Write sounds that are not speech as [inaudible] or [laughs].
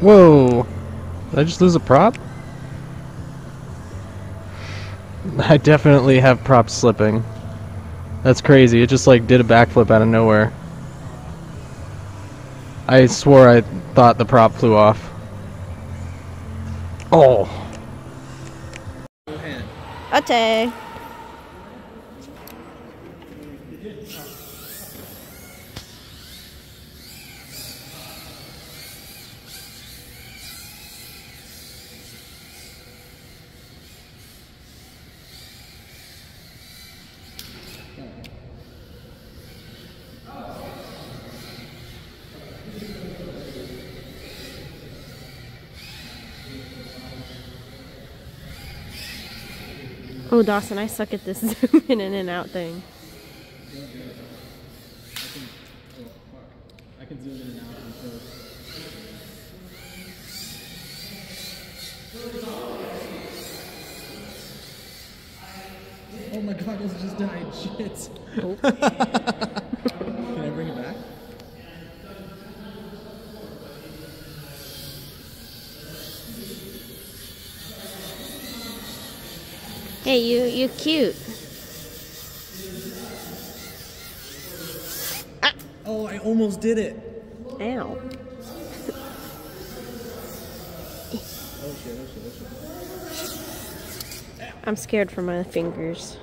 Whoa! Did I just lose a prop? [laughs] I definitely have props slipping. That's crazy. It just like did a backflip out of nowhere. I swore I thought the prop flew off. Oh! Ate. Oh, Dawson, I suck at this [laughs] zoom in and out thing. I can zoom in and out Oh my god, this just died. Shit. Oh. [laughs] Can I bring it back? Hey, you, you're cute. Ah. Oh, I almost did it. Ow. [laughs] Oh oh oh. I'm scared for my fingers.